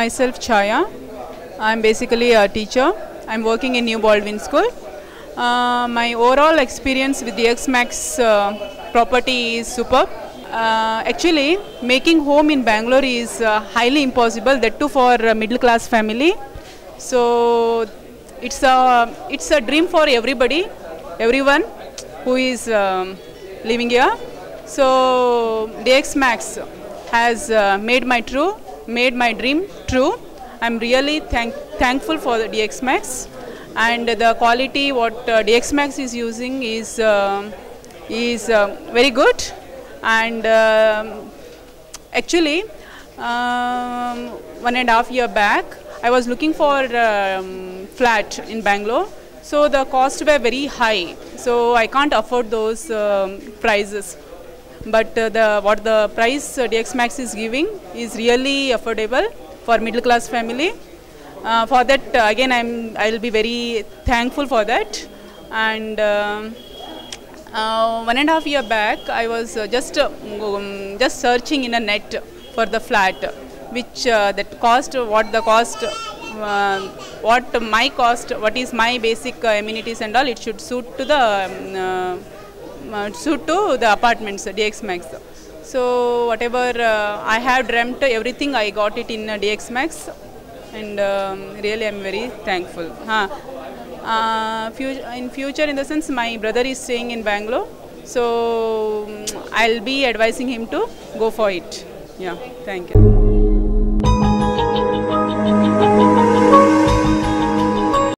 myself Chaya. I'm basically a teacher. I'm working in New Baldwin School. Uh, my overall experience with the DS-MAX uh, property is superb. Uh, actually, making home in Bangalore is uh, highly impossible, that too for a middle class family. So it's a it's a dream for everybody, everyone who is um, living here. So DS-MAX has uh, made my true made my dream true. I'm really thank, thankful for the DS-MAX. And the quality what uh, DS-MAX is using is uh, is uh, very good. And um, actually um, one and a half year back I was looking for um, flat in Bangalore. So the cost were very high. So I can't afford those um, prices but uh, the what the price uh, DS-MAX is giving is really affordable for middle class family. Uh, for that again I'm I will be very thankful for that and. Um, one and a half year back, I was just um, just searching in a net for the flat, which that cost what the cost, uh, what my cost, what is my basic uh, amenities and all. It should suit to the um, uh, suit to the apartments, DS-MAX. So whatever uh, I have dreamt, everything I got it in uh, DS-MAX, and um, really I'm very thankful. Huh. Uh, in future, in the sense, my brother is staying in Bangalore, so mm, I'll be advising him to go for it. Yeah, thank you.